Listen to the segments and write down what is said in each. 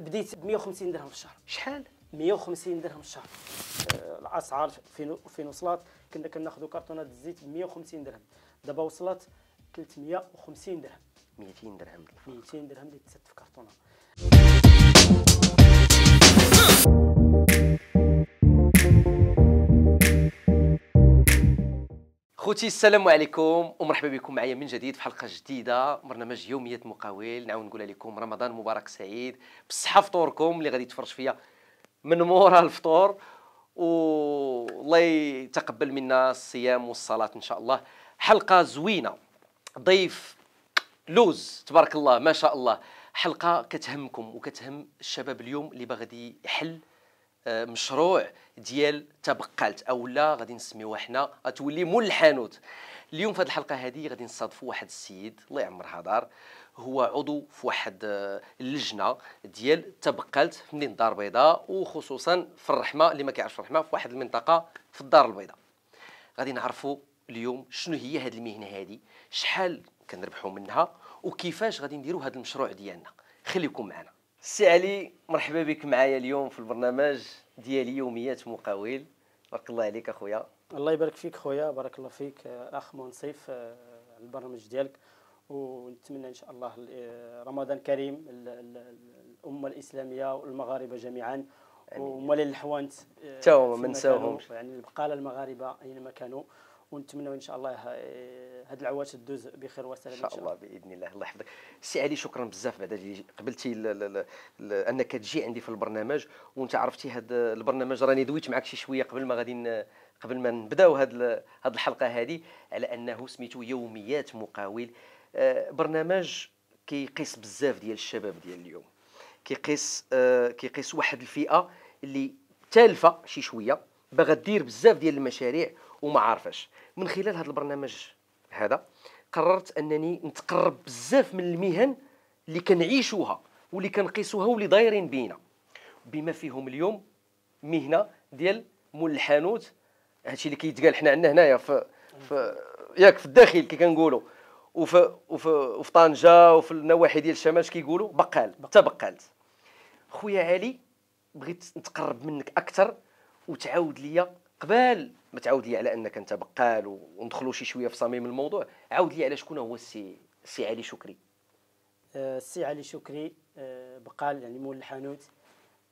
بديت ب 150 درهم في الشهر. شحال؟ 150 درهم في الشهر. آه، الأسعار فين فين وصلت؟ كنا كناخذوا كرتونه الزيت ب 150 درهم. دابا وصلت 350 درهم. 200 درهم 200 درهم اللي تسد في كرتونه خوتي السلام عليكم ومرحبا بكم معايا من جديد في حلقة جديدة برنامج يوميات مقاول. نعاود نقول لكم رمضان مبارك سعيد. بالصحه فطوركم اللي غادي يتفرج فيا من مورا الفطور. والله يتقبل منا الصيام والصلاة إن شاء الله. حلقة زوينة ضيف لوز تبارك الله ما شاء الله. حلقة كتهمكم وكتهم الشباب اليوم اللي باغي يحل مشروع ديال تبقلت أو لا غادي نسميوها حنا غتولي مول الحانوت. اليوم في هذه الحلقة هذه غادي نصادفوا واحد السيد الله يعمرها دار هو عضو في واحد آه، اللجنة ديال تبقلت في مدينه الدار البيضاء وخصوصا في الرحمة اللي ما كيعرفش الرحمة في واحد المنطقة في الدار البيضاء. غادي نعرفوا اليوم شنو هي هذه المهنة هذه شحال كنربحوا منها وكيفاش غادي نديروا هذا المشروع ديالنا. خليكم معنا. سي علي مرحبا بك معايا اليوم في البرنامج ديالي يوميات مقاول. بارك الله عليك أخويا. الله يبارك فيك خويا بارك الله فيك آه، أخ منصف آه، البرنامج ديالك. ونتمنى إن شاء الله آه، رمضان كريم ال- ال- الأمة الإسلامية والمغاربة جميعا. وموالين الحوانت تا هما ما نساوهمش. يعني البقالة المغاربة أينما كانوا. ونتمنى إن شاء الله هذه العوات تدوز بخير وسلام إن شاء الله. بإذن الله. الله يحفظك. سي علي شكرا بزاف بعد اللي قبلتي أنك تجي عندي في البرنامج وأنت عرفتي هذا البرنامج راني دويت معك شي شوية قبل ما غادي قبل ما نبداو هذه هذه الحلقة هذه على أنه سميتو يوميات مقاول. آه، برنامج كيقيس بزاف ديال الشباب ديال اليوم. كيقيس آه، كيقيس واحد الفئة اللي تالفة شي شوية باغا دير بزاف ديال المشاريع وما عارفاش من خلال هذا البرنامج هذا قررت أنني نتقرب بزاف من المهن اللي كنعيشوها واللي كنقيسوها واللي دايرين بينا. بما فيهم اليوم مهنة ديال مول الحانوت هادشي اللي كيتقال حنا عندنا هنايا في, في ياك في الداخل كي كنقولوا. وفي وفي وفي طنجة وفي النواحي ديال الشمال كيقولوا بقال تبقالت خويا علي بغيت نتقرب منك أكثر وتعاود ليا قبل ما تعاود لي على أنك أنت بقال وندخلوا شي شوية في صميم الموضوع. عاود لي على شكون هو السي السي علي شكري. آه، السي علي شكري آه، بقال يعني مول الحانوت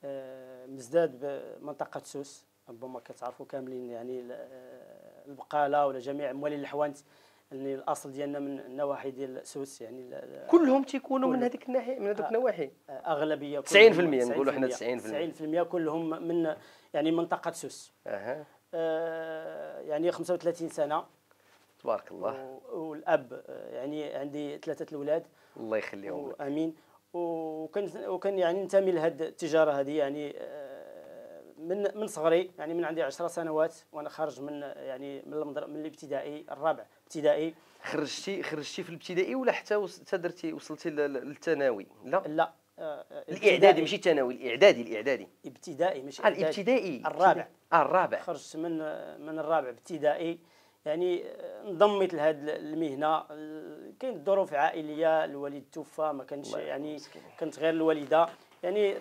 آه، مزداد بمنطقة سوس. ربما كتعرفوا كاملين يعني ال- البقالة ولا جميع موالين الحوانت اللي الأصل ديالنا من النواحي ديال سوس يعني كلهم تيكونوا من. هذيك الناحية من هذوك. النواحي أغلبية 90% كلهم- نقولوا حنا 90%. 90% كلهم من يعني منطقة سوس. أها. يعني 35 سنة. تبارك الله. والأب آه، يعني عندي ثلاثة الأولاد. الله يخليهم امين وكان وكان يعني ننتمي لهذه التجارة هذه يعني آه، من من صغري يعني من عندي 10 سنوات وأنا خارج من يعني من من الابتدائي الرابع ابتدائي. خرجتي خرجتي في الابتدائي ولا حتى درتي وصلتي لل- للثانوي؟ لا. لا. آه، آه، الإعدادي ماشي الثانوي الإعدادي الإعدادي. ابتدائي مش آه، الابتدائي الرابع. آه الرابع. خرجت من من الرابع ابتدائي. يعني آه، انضميت لهذه المهنة. ال- كاين الظروف عائلية الوالد توفى ما كانش يعني مسكين. كانت غير الوالدة. يعني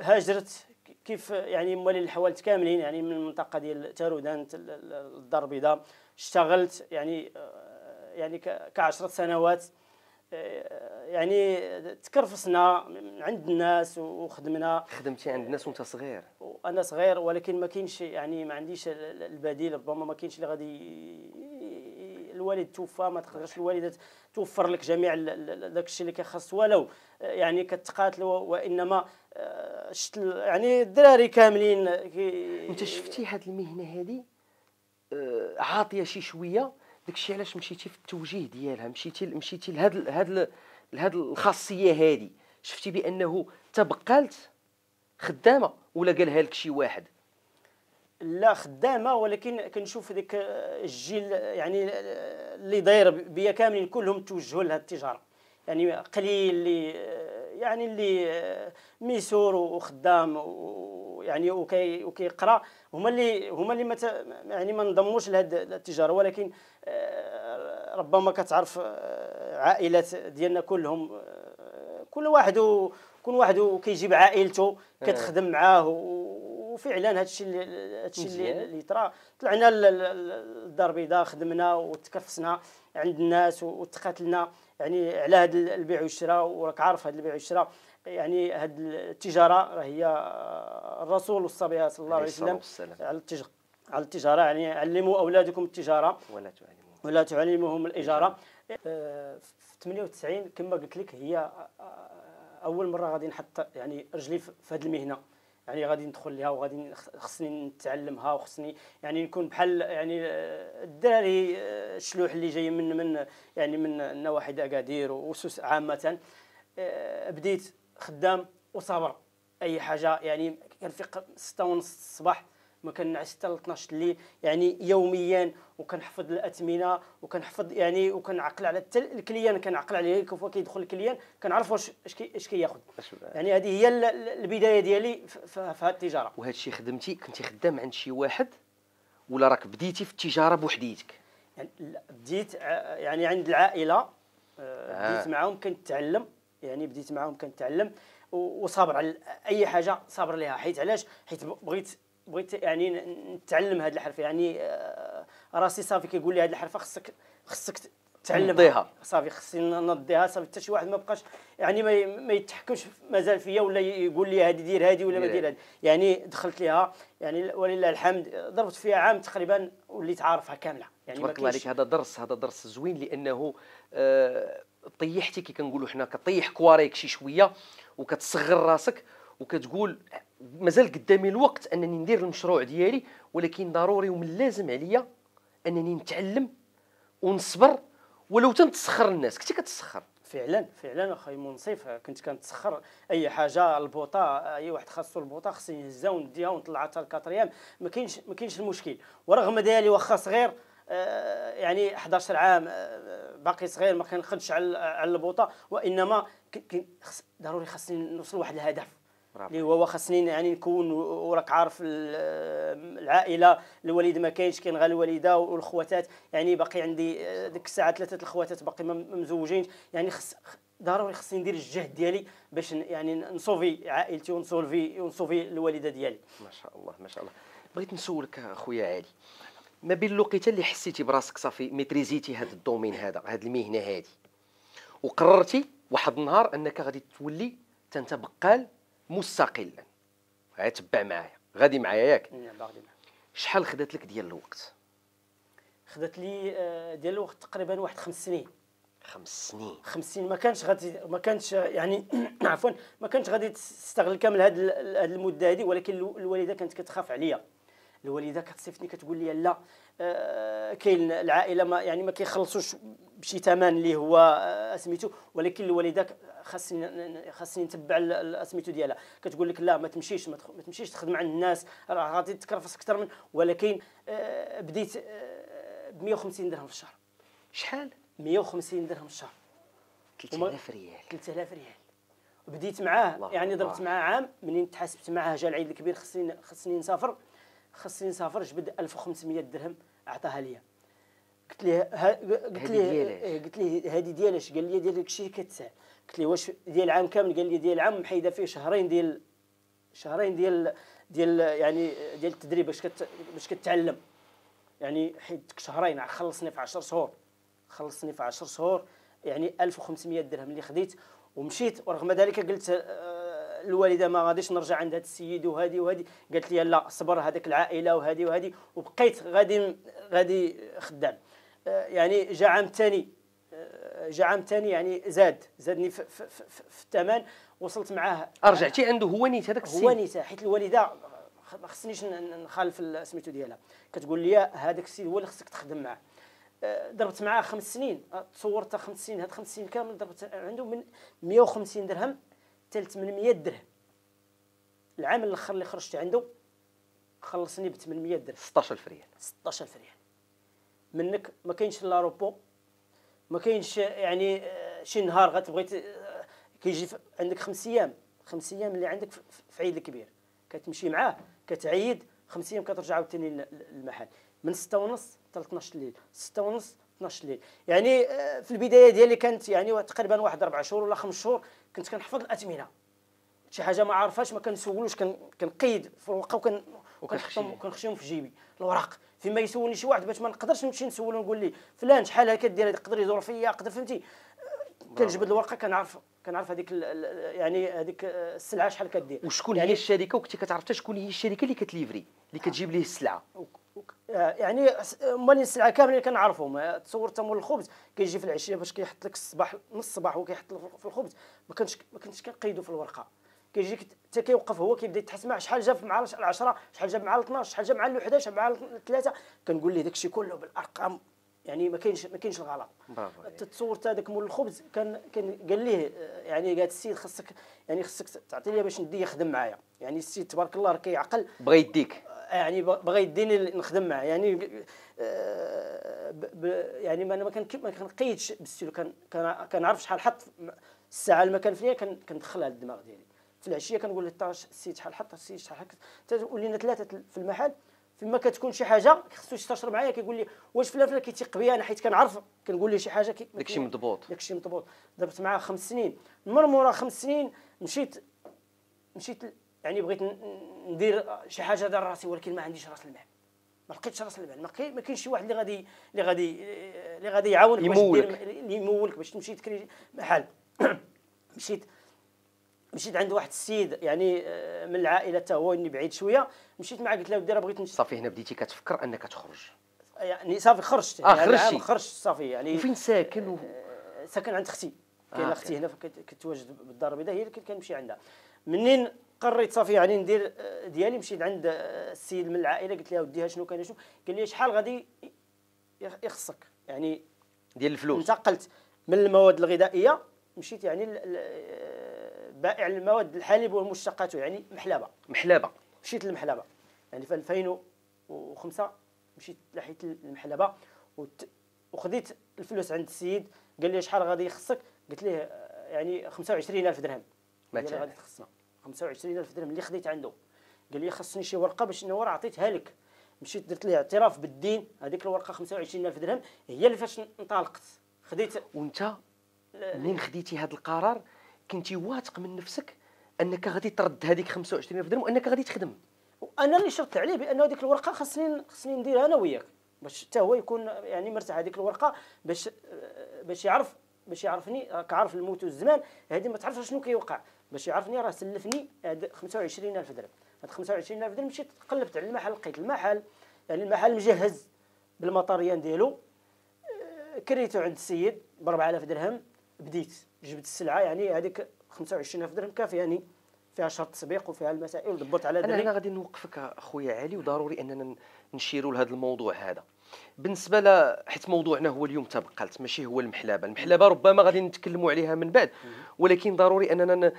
هاجرت كيف يعني موالين الحوالت كاملين يعني من المنطقة ديال تارودان ال- ال- الدار البيضاء. اشتغلت يعني آه، يعني ك 10 سنوات. آه، يعني تكرفصنا عند الناس وخدمنا. خدمتي عند الناس وانت صغير. وأنا صغير ولكن ما كاينش يعني ما عنديش ال- ال- البديل ربما ما كاينش اللي غادي الوالد توفى ما تقدرش الوالدة توفر لك جميع داك الشيء اللي كيخص. ولو يعني كتقاتلوا وإنما آه، ال- يعني الدراري كاملين انت شفتي هاد المهنة هادي؟ آه، عاطية شي شوية؟ داكشي علاش مشيتي في التوجيه ديالها؟ مشيتي مشيتي لهاد ال- هاد ال- لهاد الخاصية هادي. شفتي بأنه تبقلت خدامة ولا قالها لك شي واحد؟ لا خدامة ولكن كنشوف ديك الجيل يعني اللي داير بيا كاملين كلهم توجهوا لهذه التجارة. يعني قليل اللي يعني اللي ميسور وخدام ويعني وكي وكيقرا هما اللي هما اللي ما يعني ما انضموش لهذه التجاره ولكن آه، ربما كتعرف آه، عائلات ديالنا كلهم آه، كل واحد كون واحد وكيجيب عائلته كتخدم معاه وفعلا هذا الشيء هذا الشيء اللي, اللي طرا. طلعنا للدار البيضاء خدمنا وتكرفسنا عند الناس وتقاتلنا. يعني على هذا البيع والشراء وراك عارف هذا البيع والشراء. يعني هذه التجارة هي الرسول والصبي صلى الله عليه وسلم على التجاره على التجارة. يعني علموا أولادكم التجارة. ولا تعلموا ولا تعلموهم الإجارة. آه، في 98 كما قلت لك هي أول مرة غادي نحط يعني رجلي في هذه المهنة. يعني غادي ندخل لها وغادي خصني نتعلمها وخصني يعني نكون بحال يعني آه، الدراري الشلوح اللي جاي من من يعني من نواحي أكادير وسوس عامة بديت خدام وصابر. أي حاجة يعني كان في 6 ونص الصباح ما كنعس حتى ل 12 الليل يعني يوميا وكنحفظ الاثمنه وكنحفظ يعني وكنعقل على حتى الكليان كنعقل عليه كيف كيدخل الكليان كنعرف واش اش كياخذ يعني هذه هي البداية ديالي في هذه التجارة وهذا الشيء خدمتي كنتي خدام عند شي واحد ولا راك بديتي في التجارة بوحديتك يعني بديت يعني عند العائلة آه. بديت آه. معاهم كنتعلم يعني بديت معاهم كنتعلم وصابر على أي حاجة صابر ليها حيت علاش حيت بغيت بغيت يعني نتعلم هذه الحرفة. يعني آه، راسي صافي كيقول لي هذه الحرفة خصك خصك تعلمها. صافي خصني نضيها صافي حتى شي واحد ما بقاش يعني ما ما يتحكمش مازال فيا ولا يقول لي هذه دير هذه ولا ما دير هذه يعني دخلت ليها يعني ولله الحمد ضربت فيها عام تقريبا وليت عارفها كاملة. يعني تبارك الله عليك. هذا درس هذا درس زوين لأنه آه طيحتي كي كنقولوا حنا كطيح كواريك شي شوية وكتصغر راسك وكتقول مازال قدامي الوقت أنني ندير المشروع ديالي ولكن ضروري ومن لازم عليا أنني نتعلم ونصبر ولو تنتسخر الناس. كنتي كتسخر. فعلا فعلا أخي منصف. كنت كنتسخر أي حاجة البوطة أي واحد خاصو البوطة خصني نهزها ونديها ونطلعها حتى الكاتريام. ما كاينش ما كاينش المشكل. ورغم ذلك واخا صغير آه، يعني 11 عام آه، باقي صغير ما كنخدش على على البوطة وإنما ضروري خاصني نوصل لواحد الهدف. اللي هو خاصني يعني نكون وراك عارف العائلة الوالد ما كاينش كاين غير الوالدة والخواتات. يعني باقي عندي آه، ديك الساعة ثلاثة الخواتات باقي ما مزوجين يعني خص ضروري خصني ندير الجهد ديالي باش يعني نصوفي عائلتي ونصوفي ونصوفي الوالدة ديالي. ما شاء الله ما شاء الله. بغيت نسولك أخويا علي ما بين الوقيته اللي حسيتي براسك صافي maîtris يتي هذا ال domaine هذا هذه المهنة هذه وقررتي واحد النهار أنك غادي تولي انت بقال مستقلا. متبع معايا. غادي معايا ياك. نعم، شحال خدات لك ديال الوقت؟ خدات لي آه، ديال الوقت تقريبا واحد خمس سنين. خمس سنين. خمس سنين. ما كانش غادي ما كانش يعني عفوا ما كانش غادي تستغل كامل هذه المدة هذه ولكن الوالدة كانت كتخاف عليا. الوالدة كتصيفني كتقول لي لا آه كاين العائلة ما يعني ما كيخلصوش بشي ثمن اللي هو آه سميتو. ولكن الوالدة خاصني خاصني نتبع سميتو ديالها. كتقول لك لا ما تمشيش ما تمشيش تخدم عند الناس. راه غادي تكرفس أكثر من ولكن آه بديت آه ب 150 درهم في الشهر. شحال؟ 150 درهم في الشهر. 3000 ريال. 3000 ريال. بديت معاه يعني ضربت معاه عام. منين تحاسبت معاه جا العيد الكبير خصني خصني نسافر. خصني نسافر جبد 1500 درهم عطاها لي قلت ليه قلت ليه قلت ليه هذه ديالاش قال لي ديال داكشي كتسال. قلت ليه واش ديال العام كامل؟ قال لي ديال العام محيدة فيه شهرين ديال شهرين ديال ديال يعني ديال التدريب باش كت باش كتعلم. يعني حيدك شهرين خلصني في 10 شهور. خلصني في 10 شهور يعني 1500 درهم اللي خديت ومشيت. ورغم ذلك قلت الوالدة ما غاديش نرجع عند هذا السيد وهذه وهذه قالت لي لا صبر هذاك العائلة وهذه وهذه وبقيت غادي غادي خدام. آه، يعني جا عام ثاني آه، جا عام ثاني يعني زاد زادني في, في, في, في الثمن وصلت معاه. رجعتي عنده هو نيت هذاك السيد؟ هو نيت حيت الوالدة ما خصنيش نخالف سميتو ديالها. كتقول لي هذاك السيد هو اللي خصك تخدم معاه. آه، ضربت معاه خمس سنين. تصورت خمس سنين هاد خمس سنين كامل ضربت عنده من 150 درهم حتى ل 800 درهم. العام الأخر اللي خرجت عنده خلصني ب 800 درهم. 16000 ريال 16000 ريال منك ما كاينش لاروبو ما كاينش يعني آه، شي نهار غتبغي آه، كيجي عندك خمس أيام خمس أيام اللي عندك في عيد الكبير. كتمشي معاه كتعيد خمس أيام كترجع عاوتاني للمحل. من 6 ونص حتى 12 الليل. 6 ونص 12 الليل. يعني آه، في البداية ديالي كانت يعني تقريبا واحد أربع شهور ولا خمس شهور كنت كنحفظ الاثمنه شي حاجة ما عارفاش ما كنسولوش كنقيد في الورقه وكن وكنخشيهم. وكنخشيهم في جيبي الوراق فيما يسولني شي واحد باش ما نقدرش نمشي نسولو نقول لي فلان شحال هكا دير يقدر يدور فيا يقدر فهمتي؟ كنجبد الورقة كنعرف كنعرف هذيك يعني هذيك السلعة شحال كدير. وشكون يعني هي الشركة؟ وكنتي كتعرف حتى شكون هي الشركة اللي كت livr ي اللي كتجيب ليه السلعة. آه، يعني مالين السلعة كاملين كنعرفهم آه، تصور تا مول الخبز كيجي في العشية باش كيحط لك الصباح نص الصباح هو كيحط لك في الخبز ما كنتش ما كنتش كنقيدو في الورقة. كيجيك حتى كيوقف هو كيبدا يتحسب شحال جاب مع ال 10 شحال جاب مع ال 12 شحال جاب مع ال 11 مع الثلاثة. كنقول ليه داكشي كله بالأرقام يعني ما كاينش ما كاينش الغلط. تتصور تا داك مول الخبز كان كان قال ليه آه، يعني قال السيد خاصك يعني خاصك تعطي لي باش ندي يخدم معايا. يعني السيد تبارك الله راه كيعقل. بغا يديك. يعني ب- بغى يديني نخدم معاه. يعني آه، ب- يعني ما أنا ما كان ما كنقيدش بالسيلو كنعرف شحال حط. الساعة المكان كان كندخلها للدماغ ديالي. في العشية كنقول للطاش السيد شحال حط السيد شحال حط تقول لنا ثلاثة في المحل فيما كتكون شي حاجة خصو يستشر معايا كيقول لي واش فلان فلان كيتيق بيا أنا حيت كنعرف كنقول ليه شي حاجة داكشي مضبوط. داكشي مضبوط. درت معاه خمس سنين. من مورا خمس سنين مشيت مشيت يعني بغيت ندير شي حاجة ديال راسي ولكن ما عنديش راس المال. ما لقيتش راس المال. ما كاين ما كاينش شي واحد اللي غادي اللي غادي اللي غادي يعاونك باش. دير يمولك باش تمشي تكري محل. مشيت مشيت عند واحد السيد يعني آه، من العائلة حتى هو إني بعيد شوية. مشيت معاه قلت له ودي راه بغيت نش- صافي هنا بديتي كتفكر أنك تخرج يعني صافي خرجت. آه، يعني العام خرجتي. خرجت صافي يعني وفين ساكن و... ساكن عند أختي. كاين آه، أختي هنا فكتواجد بالدار البيضاء هي اللي كنمشي عندها. منين قريت صافي يعني ندير آه، ديالي مشيت عند آه، السيد من العائلة قلت له وديها شنو كان شنو؟ قال لي شحال غادي يخ- يخصك. يعني ديال الفلوس. انتقلت من المواد الغذائية مشيت يعني آه، بائع المواد الحليب والمشتقات يعني محلبه محلابة. مشيت للمحلبه يعني في 2005 مشيت لحيت المحلبه وت- وخديت الفلوس عند السيد قال لي شحال غادي يخصك؟ قلت ليه يعني 25000 درهم. مثلا. غادي تخصنا. 25000 درهم اللي خديت عنده. قال لي خصني شي ورقة باش نور عطيتها لك. مشيت درت ليه اعتراف بالدين. هذيك الورقة 25000 درهم هي اللي فاش انطلقت. خديت وانت منين خديتي هذا القرار؟ كنتي واثق من نفسك أنك غادي ترد هذيك 25000 درهم وأنك غادي تخدم؟ أنا اللي شرطت عليه بأن هذيك الورقة خاصني خاصني نديرها أنا وياك. باش حتى هو يكون يعني مرتاح هذيك الورقة باش باش يعرف باش يعرفني راك عارف الموت والزمان هذه ما تعرفش شنو كيوقع. باش يعرفني راه سلفني هاد 25000 درهم. هاد 25000 درهم مشيت قلبت على المحل لقيت المحل يعني المحل مجهز بالمطاريان ديالو. آه، كريته عند السيد ب 4000 درهم بديت. جبت السلعة يعني هذيك 25000 درهم كافية يعني فيها شرط تسبيق وفيها المسائل ودبرت على أنا دري هنا غادي نوقفك أخويا علي وضروري أننا نشيروا لهذا الموضوع هذا. بالنسبة ل حيت موضوعنا هو اليوم تبقلت ماشي هو المحلبه المحلبه ربما غادي نتكلموا عليها من بعد ولكن ضروري أننا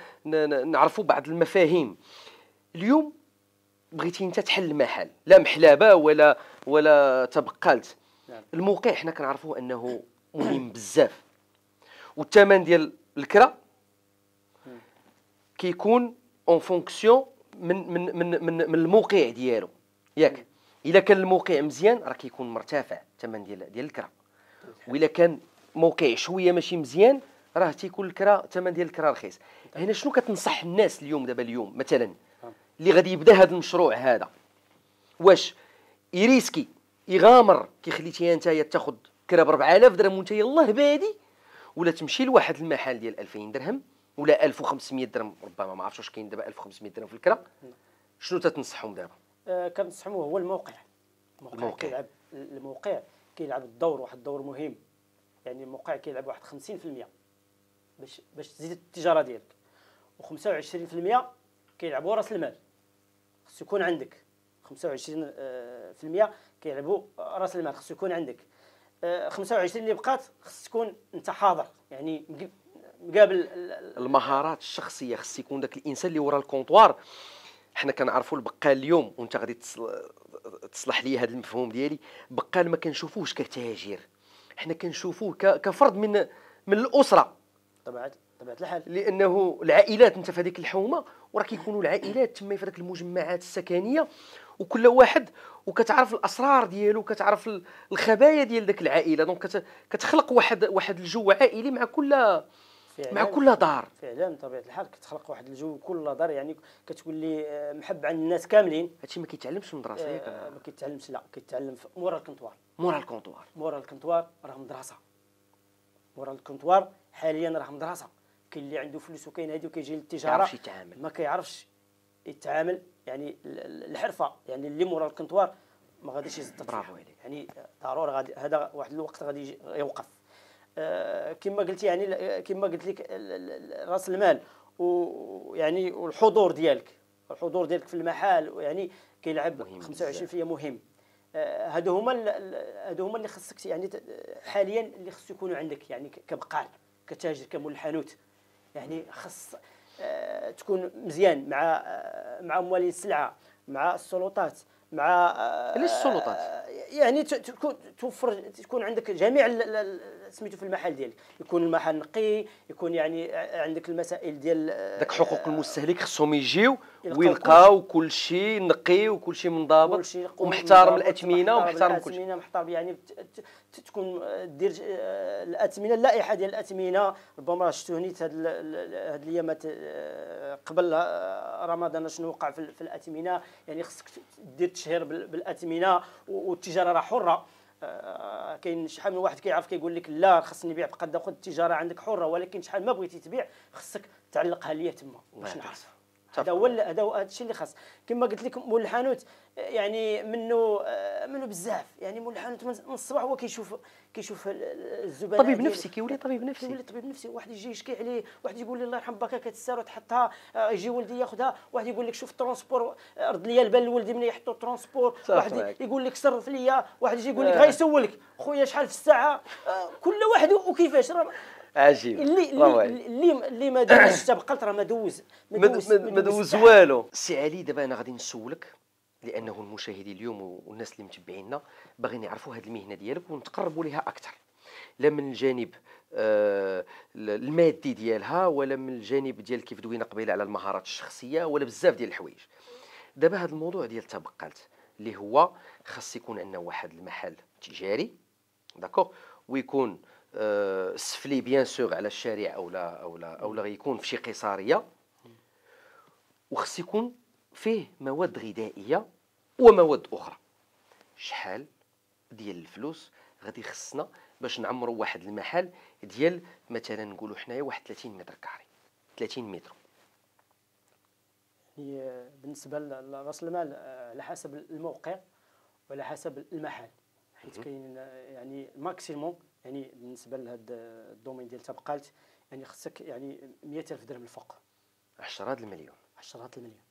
نعرفوا بعض المفاهيم. اليوم بغيتي أنت تحل محل لا محلبه ولا ولا تبقلت. نعم. الموقع حنا كنعرفوه أنه مهم بزاف. والثمن ديال الكرا كيكون en fonction من من من من, من الموقع ديالو. ياك. إلا كان الموقع مزيان راه كيكون مرتفع الثمن ديال ديال الكرا. وإلا كان موقع شوية ماشي مزيان راه تيكون الكرا الثمن ديال الكرا رخيص. هنا شنو كتنصح الناس اليوم دابا اليوم؟ مثلا اللي غادي يبدا هذا المشروع هذا واش يريسكي يغامر كي خليتي انت تاخذ كرا ب 4000 درهم وانت يلاه بادي ولا تمشي لواحد المحل ديال 2000 درهم ولا 1500 درهم ربما ما عرفتش واش كاين دابا 1500 درهم في الكرا شنو تتنصحهم دابا؟ آه، كنصحوا هو الموقع. الموقع, الموقع. كيلعب الموقع كيلعب الدور واحد الدور مهم. يعني الموقع كيلعب واحد 50% باش باش تزيد التجارة ديالك. و25% كيلعبوا راس المال. خصو يكون عندك. 25% آه، كيلعبوا راس المال. خصو يكون عندك. 25 اللي بقات خص تكون انت حاضر. يعني مق- مقابل ال- ال- المهارات الشخصية خص يكون داك الإنسان اللي ورا الكونطوار حنا كنعرفوا البقال اليوم وانت غادي تصل- تصلح لي هذا المفهوم ديالي. بقال ما كنشوفوش كتاجر حنا كنشوفوه كفرد من من الأسرة. طبيعه طبيعة الحال. لأنه العائلات انت في هذيك الحومة وراه كيكونوا العائلات تما في هذيك المجمعات السكنية. وكل واحد وكتعرف الأسرار ديالو كتعرف ال- الخبايا ديال ذاك العائلة. donc كت- كتخلق واحد واحد الجو عائلي مع كل مع كل دار. فعلا بطبيعة الحال كتخلق واحد الجو كل دار يعني كتقول لي آه، محب عند الناس كاملين. هادشي ما كيتعلمش في المدرسة ياك آه، ما كيتعلمش لا كيتعلم مورا ال comptoir مورا الكونطوار مورا الكونطوار راه مدرسه مورا الكونطوار حاليا راه مدرسه كاين اللي عنده فلوس وكاين هادي وكيجي للتجارة. يتعامل. ما كيعرفش يتعامل. يعني الحرفة يعني اللي مورا الكونطوار ما غاديش يزطط برافو عليك. يعني ضروري غادي هذا واحد الوقت غادي يوقف. آه كما قلت يعني كما قلت لك راس المال ويعني والحضور ديالك. الحضور ديالك في المحل يعني كيلعب 25% مهم. آه هادو هما هادو هما اللي خصك يعني حاليا اللي خصو يكونوا عندك يعني كبقال كتاجر كمول الحانوت. يعني خص آه تكون مزيان مع مع موالين السلعة مع السلطات مع ليش السلطات؟ يعني توفر تكون عندك جميع سميتو في المحل ديالك. يكون المحل نقي يكون يعني عندك المسائل ديال داك حقوق المستهلك خصهم يجيو ويلقاو كل شيء نقي وكل شيء منضبط ومحترم الأثمنة ومحترم كل شيء محترم يعني تكون دير آه، الأثمنة اللائحة ديال الأثمنة. ربما شفتو نيت هاد هاد الايامات آه، قبل آه، رمضان شنو وقع في الأثمنة. يعني خصك دير تشهير بالأثمنة والتجارة راه حرة. كاين شحال من واحد كيعرف كيقول لك لا خصني نبيع بقد خذ التجارة عندك حرة ولكن شحال ما بغيتي تبيع خصك تعلقها ليا تما. باش نعرف؟ هذا هو هذا هو الشيء اللي خاص. كما قلت لك مول الحانوت يعني منه منه بزاف. يعني مول الحانوت من الصباح هو كيشوف كيشوف الزبناء طبيب نفسي كيولي طبيب نفسي. كيولي طبيب نفسي. واحد يجي يشكي عليه واحد يقول لي الله يرحم باكا كتسار وتحطها آه، يجي ولدي ياخذها واحد يقول لك شوف ال transport رد لي البال لولدي ملي يحطوا ال transport. واحد يقول لك صرف ليا. واحد يجي يقول لك آه. غيسولك خويا شحال في الساعة؟ آه، كل واحد وكيفاش؟ عجيب. اللي اللي اللي ما دوز تابقالت راه ما دوز ما دوز ما دوز والو. سي علي دابا أنا غادي نسولك لأنه المشاهدين اليوم والناس اللي متبعينا باغيين يعرفوا هذه المهنة ديالك ونتقربوا لها أكثر لا من الجانب آه المادي ديالها ولا من الجانب ديال كيف دوينا قبيلة على المهارات الشخصية ولا بزاف ديال الحوايج. دابا هذا الموضوع ديال تابقالت اللي هو خاص يكون عندنا واحد المحل تجاري d'accord ويكون آه سفلي bien sûr على الشارع أو لا أو لا أو لا يكون في شي قيصاريه وخص يكون فيه مواد غذائية ومواد أخرى. شحال ديال الفلوس غادي خصنا باش نعمروا واحد المحل ديال مثلا نقولوا حنايا واحد 30 mètre carré. 30 متر. هي بالنسبة لرأس المال آه، على حسب الموقع وعلى حسب المحل. حيت كاين يعني maximum يعني بالنسبة لهذا ال domaine ديال تابقالت يعني خصك يعني 100000 درهم الفوق. عشرات المليون. عشرات المليون.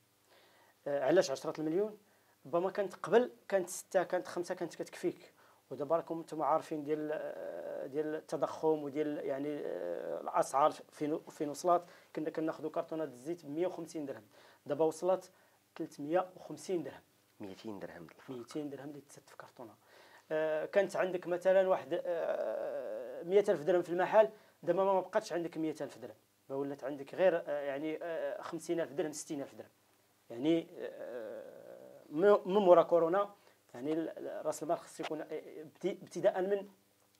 آه علاش عشرات المليون؟ ربما كانت قبل كانت ستة كانت خمسة كانت كتكفيك. ودابا راكم أنتم عارفين ديال آه، ديال التضخم وديال يعني آه، الأسعار فين فين وصلت كنا كناخذوا كرتونات الزيت ب 150 درهم. دابا وصلت 350 درهم. 200 درهم 200 درهم اللي تسد في كرتونة. كانت عندك مثلا واحد آه 100000 درهم في المحل دابا ما بقاتش عندك 100000 درهم. ما ولات عندك غير آه يعني آه 50000 درهم 60000 درهم. يعني آه من مورا كورونا يعني راس المال خص يكون ابتداء من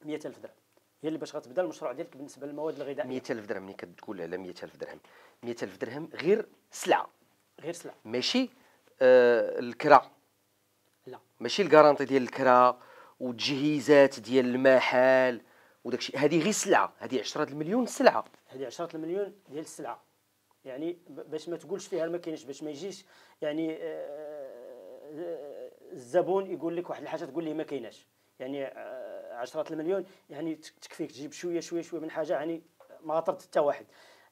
100000 درهم. هي اللي باش غتبدا المشروع ديالك بالنسبة للمواد الغذائية. 100000 درهم ملي كتقول على 100000 درهم. 100000 درهم غير سلعة. غير سلعة. ماشي آه الكرا. لا. ماشي الكارونتي ديال الكرا. والتجهيزات ديال المحل وداك الشيء هذه غير سلعة. هذه 10 المليون سلعة. هذه 10 المليون ديال السلعه يعني باش ما تقولش فيها ما كاينش باش ما يجيش يعني آه الزبون يقول لك واحد الحاجة تقول لي ما كايناش. يعني 10 آه، المليون يعني تكفيك. تجيب شوية شوية شوية من حاجة يعني ما غطرت حتى واحد.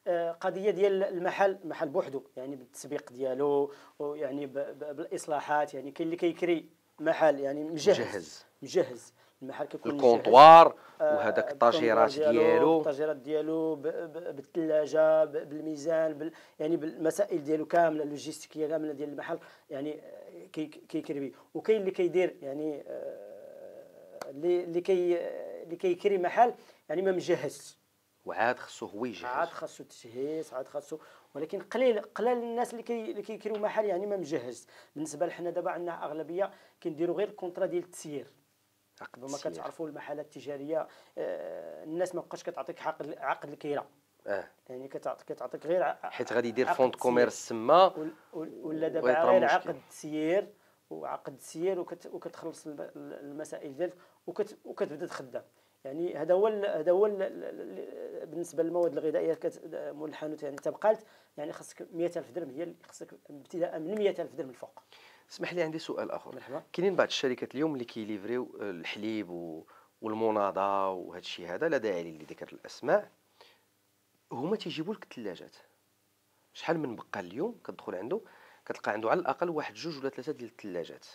آه، قضية ديال المحل المحل بوحدو. يعني بالتسبيق ديالو ويعني بالإصلاحات. يعني كاين اللي كيكري محل يعني مجهز. مجهز, مجهز. المحل كيكون ال comptoir آه، وهذاك ال étagères ديالو ال étagères ديالو بالثلاجة بالميزان بال يعني بالمسائل ديالو كاملة اللوجيستيكية كاملة ديال المحل يعني كيكري به وكاين اللي كيدير يعني آه، اللي اللي كي اللي كيكري محل يعني ما مجهز وعاد خصو هو يجهز. عاد خصو تجهيز عاد خصو ولكن قليل قلال الناس اللي كي اللي كيكريو محل يعني ما مجهز. بالنسبة لحنا دابا عندنا أغلبية كنديروا غير ال contrat ديال التسيير. ربما كتعرفوا المحلات التجارية آه، الناس ما بقاش كتعطيك عقد عقد الكرا. آه. يعني كتعطيك كتعطيك غير حيت غادي يدير fonds de commerce تما ولا دابا غير عقد تسيير وعقد تسيير وكت وكتخلص المسائل ديالك وكت وكتبدا تخدم. يعني هذا هو هذا هو بالنسبة للمواد الغذائية مول الحانوت يعني تابقالت يعني خاصك 100000 درهم هي خاصك ابتداء من 100000 درهم الفوق. اسمح لي عندي سؤال آخر. مرحبا. كاينين بعض الشركات اليوم اللي كيليفريو الحليب والمونادا وهذا الشيء هذا لا داعي لذكر الأسماء هما تيجيبوا لك الثلاجات. شحال من بقال اليوم كتدخل عنده؟ كتلقى عنده على الأقل واحد جوج ولا ثلاثة ديال الثلاجات.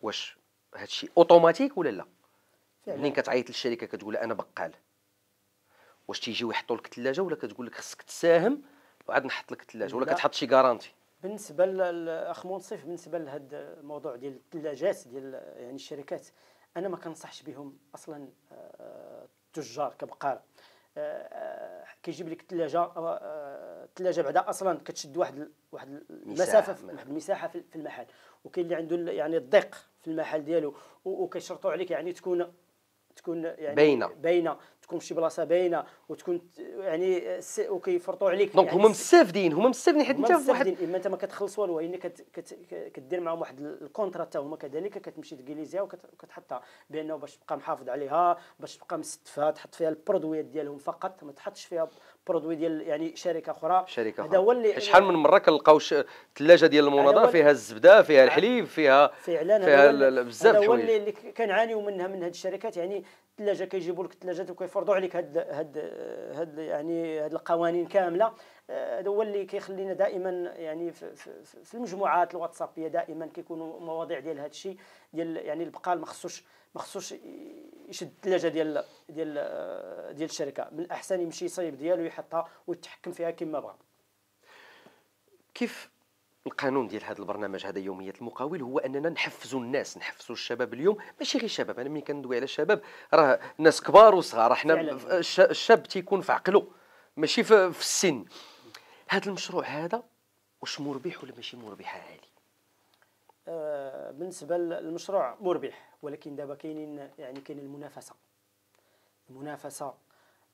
واش هذا الشيء أوتوماتيك ولا لا؟ منين كتعيط للشركة كتقول أنا بقال؟ واش تيجيو يحطوا لك الثلاجة ولا كتقول لك خصك تساهم؟ وعاد نحط لك الثلاجة ولا كتحط شي غارانتي بالنسبة للاخ منصف بالنسبة لهذا الموضوع ديال الثلاجات ديال يعني الشركات أنا ما كنصحش بهم أصلا التجار آه، كبقال. آه، كيجيب لك الثلاجة الثلاجة بعدا أصلا كتشد واحد واحد المسافة واحد المساحة في المحل. وكاين اللي عنده يعني الضيق في المحل ديالو وكيشرطوا عليك يعني تكون تكون يعني باينة. باينة. تكون في شي بلاصة باينة وتكون يعني وكيشرطوا عليك. donc يعني هما مستافدين هما مستافدين حيت انت واحد إما انت ما كتخلص والو هي كدير معاهم واحد contrat حتى هما كذلك كتمشي تليكاليزيها وكتحطها. بأنه باش تبقى محافظ عليها باش تبقى مستفها تحط فيها البرودويات ديالهم فقط ما تحطش فيها برودوي ديال يعني شركة أخرى. شركة هذا هو اللي شحال من مرة كنلقاو الثلاجة ديال المناضه فيها الزبدة فيها الحليب فيها فعلا فيها بزاف هذا هو اللي كنعانيو منها من هذه الشركات. يعني الثلاجة كيجيبوا لك الثلاجات وكيفرضوا عليك هاد هاد هاد يعني هاد القوانين كاملة. هذا هو اللي كيخلينا دائما يعني في المجموعات الواتسابيه دائما كيكونوا مواضيع ديال هذا الشيء ديال يعني البقال ما خصوش ما خصوش يشد الثلاجه ديال ديال ديال الشركة. من الأحسن يمشي يصايب ديالو يحطها ويتحكم فيها كما بغى كيف القانون ديال هذا البرنامج هذا يومية المقاول؟ هو أننا نحفزوا الناس نحفزوا الشباب اليوم. ماشي غير الشباب أنا ملي كندوي على الشباب راه ناس كبار وصغار. إحنا الشاب تيكون في عقله ماشي في, السن. هذا المشروع هذا واش مربح ولا ماشي مربح عالي؟ بالنسبة للمشروع مربح ولكن دابا كاينين يعني كاين المنافسة. المنافسة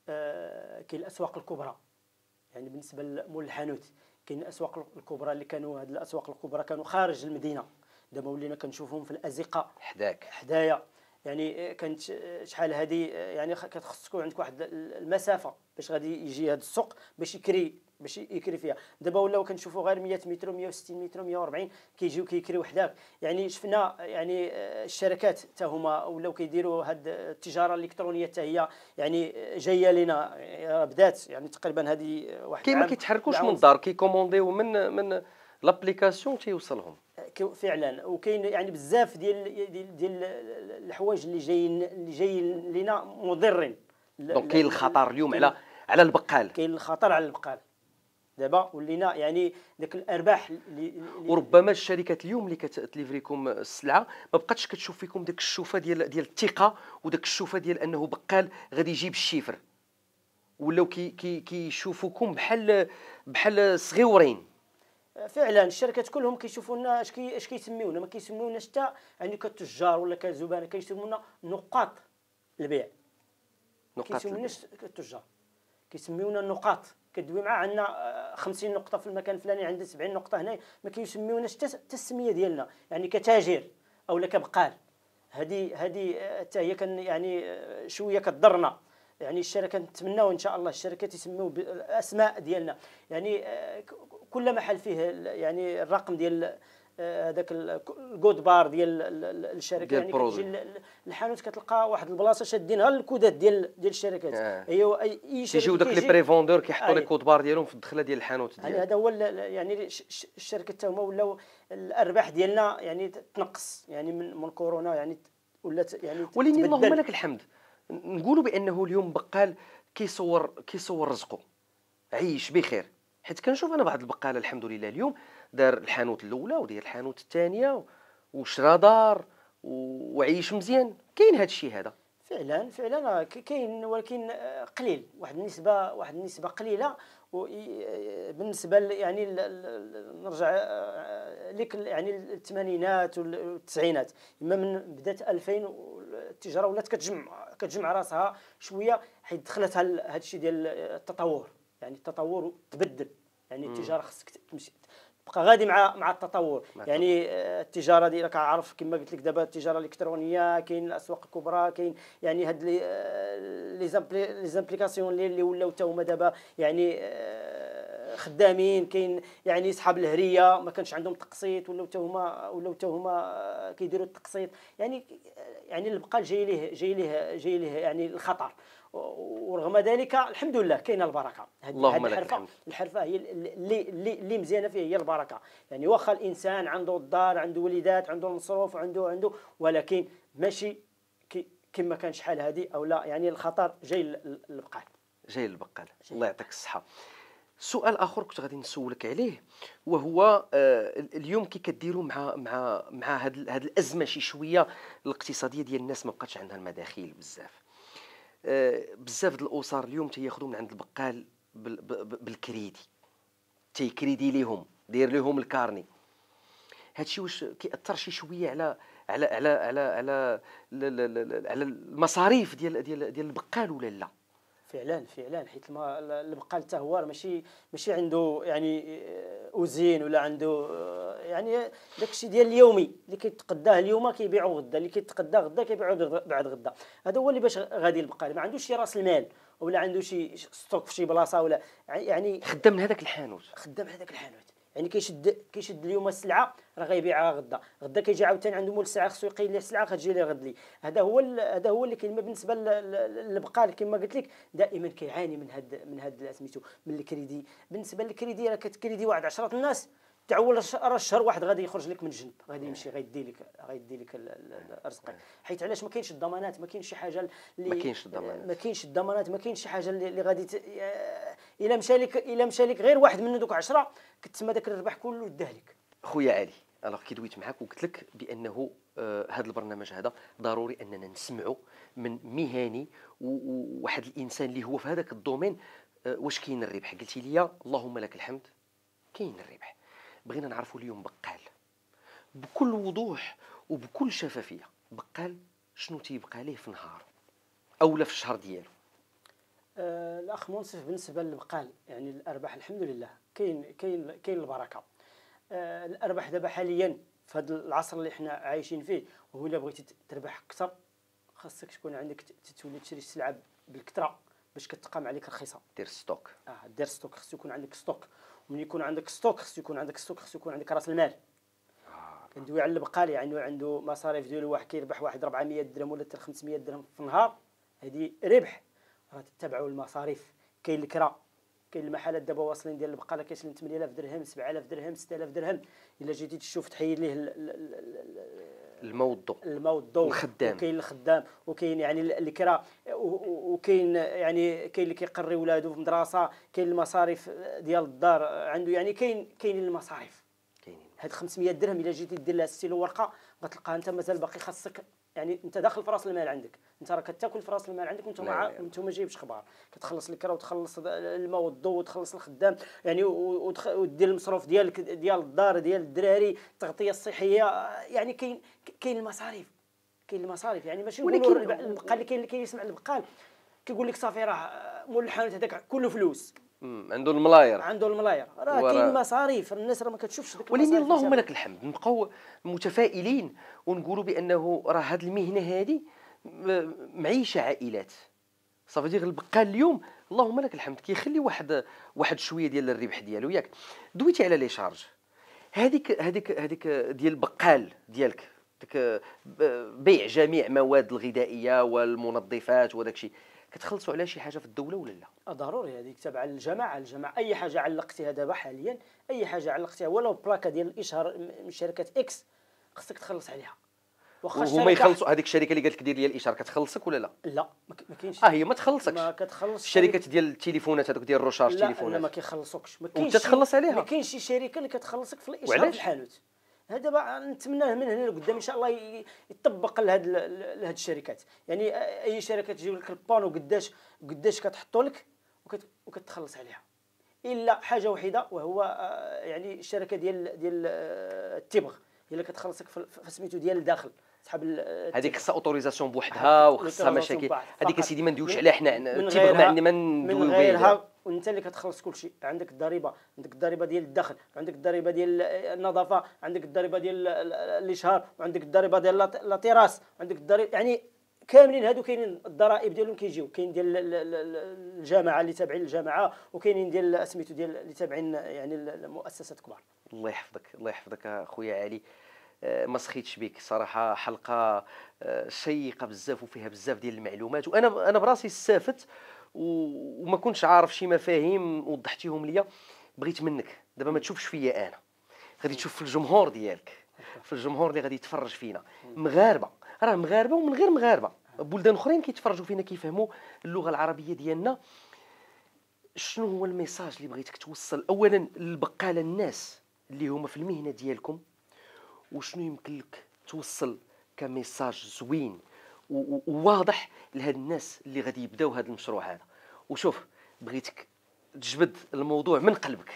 آه كاين الأسواق الكبرى. يعني بالنسبة لمول الحانوت كاين الأسواق الكبرى اللي كانوا هاد الأسواق الكبرى كانوا خارج المدينة. دابا ولينا كنشوفهم في الأزقة. حداك. حدايا. يعني كانت شحال هذه يعني كتخص تكون عندك واحد المسافة باش غادي يجي هذا السوق باش يكري باش يكري فيها. دابا ولاو كنشوفوا غير 100 متر 160 متر 140 كيجيو كيكريو حداك. يعني شفنا يعني الشركات حتى هما ولاو كيديروا هاد التجارة الإلكترونية حتى هي يعني جاية لنا بدات يعني تقريبا هذه واحد كي ما كيتحركوش من الدار كيكومونديو من من l'application تيوصلهم. فعلا. وكاين يعني بزاف ديال ديال, ديال الحوايج اللي جايين اللي جايين لنا مضرين. donc كاين الخطر اليوم على على البقال. كاين الخطر على البقال. دابا ولينا يعني داك الارباح اللي وربما الشركات اليوم اللي كتليفريكم السلعة ما بقاتش كتشوف فيكم داك الشوفة ديال ديال الثقة وداك الشوفة ديال أنه بقال غادي يجيب ال chiffre. ولاو كي كي كيشوفوكم بحال بحال صغيورين. فعلا الشركات كلهم كيشوفونا اش كي اش كيسميونا. ما كيسميوناش حتى يعني كتجار ولا كزبناء كيسمونا نقاط البيع. نقاط كيسموناش التجار كيسميونا النقاط كدوي مع عندنا 50 آه، نقطة في المكان الفلاني عندنا 70 نقطة هنا ما كيسميوناش حتى التسمية ديالنا يعني كتاجر أو كبقال. هذه هذه آه، حتى هي كان يعني آه، شوية كتضرنا. يعني الشركة نتمناو إن شاء الله الشركات يسميو بالاسماء ديالنا. يعني كل محل فيه يعني الرقم ديال هذاك الكود بار ديال الشركة. يعني كتجي الحانوت كتلقى واحد البلاصة شادينها الكودات ديال ديال الشركات. آه. هي اي شركة تيجيو داك les prévendeurs كيحطوا les codes-barres ديالهم في الدخلة ديال الحانوت ديالهم يعني هذا هو يعني الشركة حتى هما ولاو الأرباح ديالنا يعني تنقص. يعني من من كورونا يعني ولات يعني ولكن اللهم لك الحمد. نقولوا بأنه اليوم بقال كيصور كيصور رزقه. عيش بخير. حيت كنشوف أنا بعض البقالة الحمد لله اليوم دار الحانوت الأولى ودير الحانوت الثانية وشرا دار وعيش مزيان. كاين هذا الشيء هذا؟ فعلا فعلا. كاين ولكن قليل. واحد النسبة واحد النسبة قليلة. بالنسبة يعني نرجع لك يعني الثمانينات والتسعينات. إما من بدأت 2000 التجارة ولات كتجمع كتجمع راسها شوية حيت دخلت هذا الشيء ديال التطور. يعني التطور تبدل. يعني التجارة خصك تمشي. بقى غادي مع مع التطور. يعني آه، التجارة ديالك عارف كما قلت لك دابا التجارة الإلكترونية كاين الأسواق الكبرى كاين يعني هاد les آه، les applications اللي ولاو حتى هما دابا يعني آه، خدامين كاين يعني اصحاب الهرية ما كانش عندهم تقسيط ولاو حتى هما ولاو حتى هما كيديروا التقسيط. يعني يعني البقال جاي ليه جاي ليه جاي ليه يعني الخطر. ورغم ذلك الحمد لله كاينة البركة. لك الحرفه الحرفة هي اللي اللي, اللي مزيانة فيه هي البركة. يعني واخا الإنسان عنده الدار عنده وليدات عنده المصروف عنده عنده ولكن ماشي كما كان شحال هذه أو لا. يعني الخطر جاي للبقال. جاي للبقال. الله يعطيك الصحة. سؤال آخر كنت غادي نسولك عليه وهو آه، اليوم كي كديروا مع مع مع هذه الأزمة شي شوية الاقتصادية ديال الناس ما بقاتش عندها المداخيل بزاف. بزاف د الأسر اليوم تياخذوا من عند البقال بالكريدي. تيكريدي ليهم داير ليهم الكارني. هادشي واش كيأثر شي شوية على على على على على على المصاريف ديال ديال ديال البقال ولا لا؟ فعلا فعلا حيت البقال حتى هو ماشي ماشي عنده يعني آه، أوزين ولا عنده آه، يعني داك الشيء ديال اليومي اللي كيتقداه اليوم كيبيعو غدا اللي كيتقداه غدا كيبيعو بعد غدا. هذا هو اللي باش غادي البقال ما عندوش شي راس المال ولا عنده شي stock في شي بلاصة ولا يعني خدام من هذاك الحانوت. خدام هذاك الحانوت. يعني كيشد كيشد اليوم السلعة راه غيبيعها غدا. غدا كيجي عاوتاني عنده مول السلعه خصو يقيل ليه السلعة كتجي ليه غد لي. هذا هو هذا هو اللي كاين بالنسبة للبقال كما قلت لك دائما كيعاني من هاد من هاد سميتو من الكريدي. بالنسبة للكريدي راه كتكريدي واحد 10 الناس. تعول راه الشهر واحد غادي يخرج لك من الجنب غادي يمشي غيدي لك غيدي لك رزقك حيت علاش ما كاينش الضمانات ما كاينش شي حاجة اللي ما كاينش الضمانات. ما كاينش الضمانات ما كاينش شي حاجة اللي غادي ت... إلا مشى لك إلا مشى لك غير واحد من دوك 10 كتسمى داك الربح كله داه لك. خويا علي ألوغ كي دويت معاك وقلت لك بأنه آه هذا البرنامج هذا ضروري أننا نسمعوا من مهني وواحد الإنسان اللي هو في هذاك الدومين آه واش كاين الربح؟ قلتي لي اللهم لك الحمد كاين الربح. بغينا نعرفوا اليوم بقال. بكل وضوح وبكل شفافية. بقال شنو تيبقى ليه في نهار؟ أولا في الشهر ديالو. آه الأخ منصف بالنسبة للبقال يعني الأرباح الحمد لله كاين كاين كاين البركة. آه الأرباح دابا حاليا في هذا العصر اللي حنا عايشين فيه وهو إلا بغيتي تربح أكثر خاصك تكون عندك تولي تشري السلعه بالكثرة باش كتقام عليك رخيصه دير stock. آه دير stock خصو يكون عندك stock. ومن يكون عندك stock خصو يكون عندك stock خصو يكون عندك رأس المال. كندوي على البقالي يعني عنده مصاريف ديالو واحد كيربح واحد 400 درهم ولا حتى 500 درهم في النهار هذه ربح. راه تتبعوا المصاريف. كاين الكرا كاين المحلات دابا واصلين ديال البقاله كيسلم 8000 درهم 7000 درهم 6000 درهم. إلا جيتي تشوف تحيد ليه الموظف الموظف الخدام. وكاين الخدام وكاين يعني الكرا وكاين يعني كاين اللي كيقري ولادو في المدرسة كاين المصاريف ديال الدار عنده يعني كاين كاين المصاريف. كاينين. هاد 500 درهم إلا جيتي دير لها ستيلو ورقة غتلقاها أنت مازال باقي خاصك يعني انت داخل في راس المال عندك انت راه كتاكل في راس المال عندك وانت ما وانت ما جايبش خبار كتخلص الكرا وتخلص الماء والضوء وتخلص الخدام يعني ودير المصروف ديالك ديال الدار ديال الدراري التغطية الصحية يعني كاين كاين المصاريف كاين المصاريف يعني ماشي نقولوا البقال اللي كاين اللي كيسمع البقال كيقول لك صافي راه مول الحانوت هذاك كله فلوس. عنده الملاير. عنده الملاير. راه كاين مصاريف الناس راه ما كتشوفش ديك ولكن اللهم لك الحمد. نبقاو متفائلين ونقولوا بأنه راه هذه المهنة هذه معيشة عائلات. صافي دير البقال اليوم اللهم لك الحمد. كيخلي واحد واحد شوية ديال الربح ديالو. ياك دويتي على les charges. هذيك هذيك هذيك ديال البقال ديالك. ديك بيع جميع مواد الغذائية والمنظفات وداك الشيء. كتخلصوا على شي حاجة في الدولة ولا لا؟ ضروري هذيك تبع الجماعة. الجماعة أي حاجة علقتيها دابا حاليا أي حاجة علقتيها ولو بلاكة ديال الإشهار من شركة X خصك تخلص عليها. واخا هما يخلصوا هذيك الشركة اللي قالت لك دير لي الإشهار كتخلصك ولا لا؟ لا ما كاينش. آه هي ما تخلصكش. ما كتخلص الشركات ديال التليفونات هذوك ديال ال recharge التليفونات لا ما كيخلصوكش. ما كاينش تخلص عليها. ما كاينش شي شركة اللي كتخلصك في الإشهار في الحانوت هذا. بقى نتمناه من هنا لقدام إن شاء الله يطبق لهاد لهاد الشركات. يعني أي شركة تجيب لك ال panneau قداش قداش كتحطوا لك وكتخلص عليها. إلا حاجة وحيدة وهو آه، يعني الشركة ديال ديال آه، التبغ هي اللي كتخلصك في سميتو ديال الداخل. سحب هذيك خصها اوتوريزاسيون بوحدها وخصها مشاكل هذيك اسيدي ما ندويوش عليها حنا تيبغى ما عندنا ما من غيرها وانت اللي كتخلص كل شيء عندك الضريبة عندك الضريبة ديال الدخل عندك الضريبة ديال النظافة عندك الضريبة ديال الإشهار وعندك الضريبة ديال لاطيراس عندك الضريبه يعني كاملين هادو كاينين الضرائب ديالهم كيجيو كاين ديال الجامعة اللي تابعين للجامعه وكاينين ديال سميتو ديال اللي تابعين يعني المؤسسات كبار. الله يحفظك الله يحفظك أخويا علي. آه، ما سخيتش بك صراحة. حلقة آه، شيقة بزاف وفيها بزاف ديال المعلومات. وأنا أنا براسي استفدت وما كنتش عارف شي مفاهيم وضحتيهم ليا. بغيت منك. دابا ما تشوفش فيا أنا. غادي تشوف في الجمهور ديالك. في الجمهور اللي غادي يتفرج فينا. مغاربة. راه مغاربة ومن غير مغاربة. بلدان أخرين كيتفرجوا فينا كيفهموا اللغة العربية ديالنا. شنو هو الميساج اللي بغيتك توصل؟ اولا للبقاله الناس اللي هما في المهنة ديالكم. وشنو يمكن لك توصل كميساج زوين وواضح لهاد الناس اللي غادي يبداو هذا المشروع هذا؟ وشوف بغيتك تجبد الموضوع من قلبك.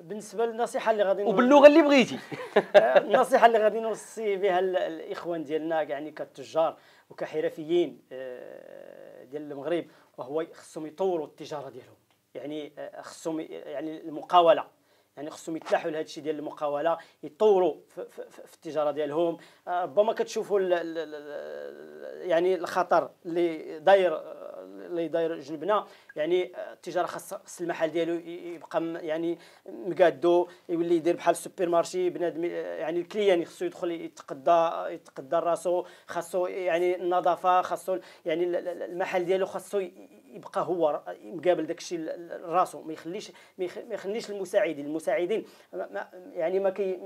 بالنسبة للنصيحة اللي غادي وباللغة اللي بغيتي. آه النصيحة اللي غادي نوصي بها الإخوان ديالنا يعني كتجار وكحرفيين آه ديال المغرب وهو خصهم يطوروا التجارة ديالهم. يعني آه، خصهم يعني المقاولة. يعني خصهم يتلاحوا لهذا الشيء ديال المقاوله يطوروا في, في, التجاره ديالهم. آه، ربما كتشوفوا يعني الخطر اللي داير اللي داير جنبنا يعني التجاره خاص المحل ديالو يبقى يعني مقادو يولي يدير بحال السوبر مارشي بنادم يعني الكليان خصو يدخل يتقدى يتقدى راسو. خاصو يعني النظافة خاصو يعني المحل ديالو خاصو يبقى هو مقابل داك الشيء راسو ما يخليش ما يخليش المساعدين. المساعدين يعني ما كي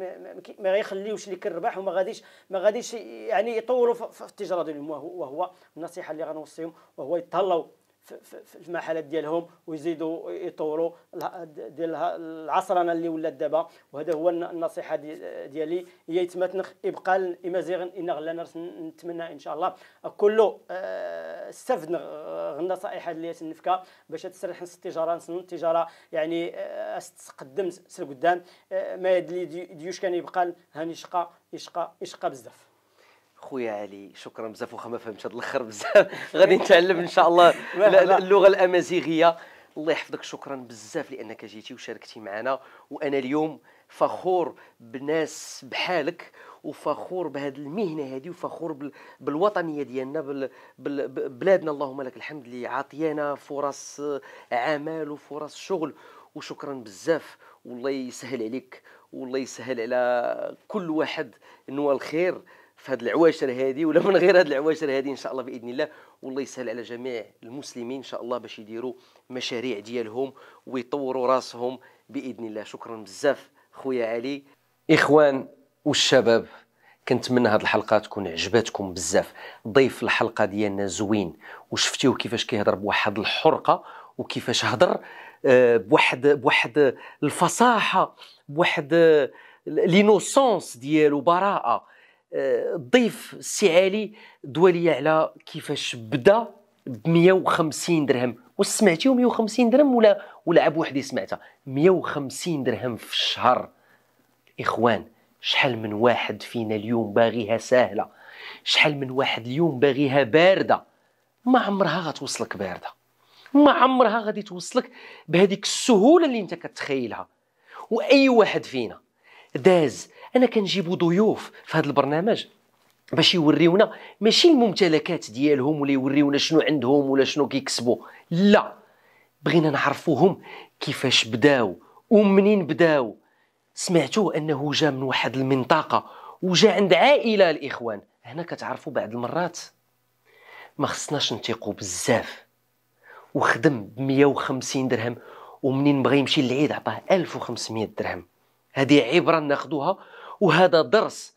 ما غيخليوش اللي كيربح وما غاديش ما غاديش يعني يطوروا في التجارة ديالهم. وهو النصيحة اللي غنوصيهم. وهو يتهلاو. في المحلات ديالهم ويزيدوا يطوروا ديال العصرنه اللي ولات دابا. وهذا هو النصيحة ديالي. هي يتمتنخ إبقاء الامازيغ إن غلا نتمنى إن شاء الله. كله آه، استفدنا النصائح اللي تنفكا باش تسرح التجارة نسن التجارة يعني آه، تقدم سر قدام. آه، ما يدلي ديوش كان يبقى هاني شقا يشقى يشقى بزاف. خويا علي شكرا بزاف واخا ما فهمتش هذا الأخر بزاف. غادي نتعلم إن شاء الله اللغة الأمازيغية. الله يحفظك شكرا بزاف لأنك جيتي وشاركتي معنا. وأنا اليوم فخور بناس بحالك وفخور بهذه المهنة هذه وفخور بالوطنية ديالنا بلادنا اللهم لك الحمد اللي عاطيانا فرص عمل وفرص شغل. وشكرا بزاف. والله يسهل عليك والله يسهل على كل واحد نوال الخير. في هذه العواشر هذه ولا من غير هذه العواشر هذه إن شاء الله بإذن الله. والله يسهل على جميع المسلمين إن شاء الله باش يديروا مشاريع ديالهم ويطوروا راسهم بإذن الله. شكرا بزاف خويا علي. إخوان والشباب كنتمنى هذه الحلقة تكون عجباتكم بزاف. ضيف الحلقة ديالنا زوين. وشفتيوه كيفاش كيهضر بواحد الحرقة وكيفاش هضر آه، بواحد بواحد الفصاحة بواحد l'innocence ديالو براءة. الضيف السي علي دولي على كيفاش بدا ب 150 درهم. واش سمعتيو 150 درهم ولا ولا عب وحدي سمعتها؟ 150 درهم في الشهر. إخوان شحال من واحد فينا اليوم باغيها سهله شحال من واحد اليوم باغيها باردة؟ ما عمرها غتوصلك باردة. ما عمرها غادي توصلك بهذيك السهولة اللي انت كتخيلها. وأي واحد فينا داز أنا كنجيبو ضيوف في هذا البرنامج باش يوريونا ماشي الممتلكات ديالهم ولا يوريونا شنو عندهم ولا شنو كيكسبوا لا بغينا نعرفوهم كيفاش بداو ومنين بداو. سمعتوا أنه جا من واحد المنطقة وجا عند عائلة الإخوان. هنا كتعرفوا بعض المرات ما خصناش نثيقوا بزاف. وخدم ب 150 درهم ومنين بغى يمشي للعيد عطاه 1500 درهم. هذه عبرة ناخذوها وهذا درس.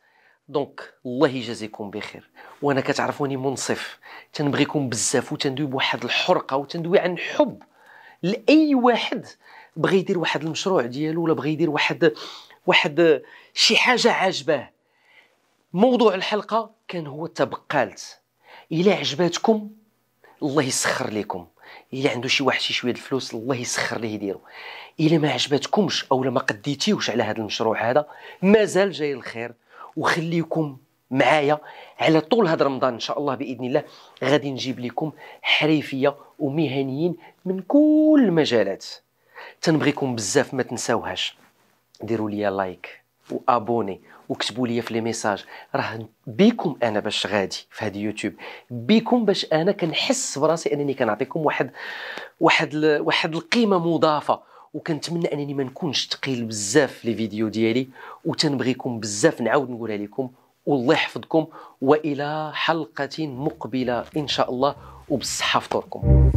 دونك الله يجازيكم بخير. وأنا كتعرفوني منصف. تنبغيكم بزاف وتندوي بواحد الحرقة وتندوي عن حب لأي واحد. بغى يدير واحد المشروع ديالو ولا بغى يدير واحد واحد شي حاجة عاجباه. موضوع الحلقة كان هو التبقالت. إلى عجباتكم الله يسخر لكم إلا عنده شي واحد شي شوية الفلوس الله يسخر ليه يديرو. إلا ما عجباتكمش أو ما قديتيوش على هذا المشروع هذا مازال جاي الخير. وخليكم معايا على طول هذا رمضان إن شاء الله بإذن الله غادي نجيب لكم حريفية ومهنيين من كل المجالات. تنبغيكم بزاف ما تنساوهاش. ديروا لي like و abonner وكتبوا لي في les messages راه بيكم أنا باش غادي في هذا يوتيوب بيكم باش أنا كنحس براسي انني كنعطيكم واحد واحد واحد القيمة مضافة. وكنتمنى انني ما نكونش ثقيل بزاف في les vidéos ديالي وتنبغيكم بزاف نعاود نقولها لكم والله يحفظكم وإلى حلقة مقبلة إن شاء الله وبالصحة فطوركم